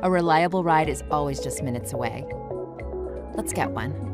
A reliable ride is always just minutes away. Let's get one.